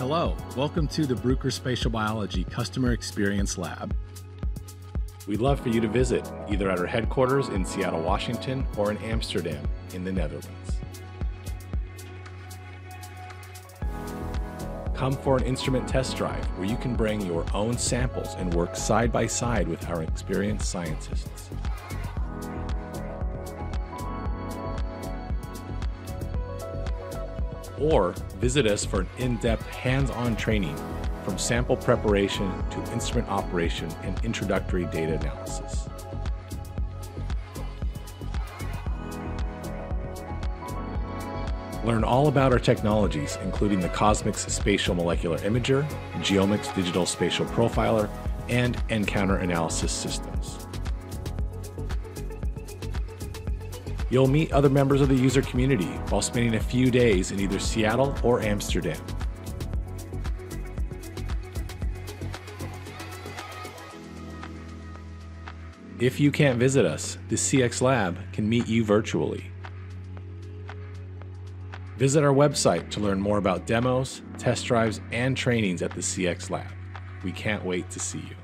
Hello, welcome to the Bruker Spatial Biology Customer Experience Lab. We'd love for you to visit either at our headquarters in Seattle, Washington, or in Amsterdam in the Netherlands. Come for an instrument test drive where you can bring your own samples and work side by side with our experienced scientists. Or visit us for an in depth hands on training from sample preparation to instrument operation and introductory data analysis. Learn all about our technologies, including the CosMx Spatial Molecular Imager, GeoMx Digital Spatial Profiler, and nCounter Analysis Systems. You'll meet other members of the user community while spending a few days in either Seattle or Amsterdam. If you can't visit us, the CX Lab can meet you virtually. Visit our website to learn more about demos, test drives, and trainings at the CX Lab. We can't wait to see you.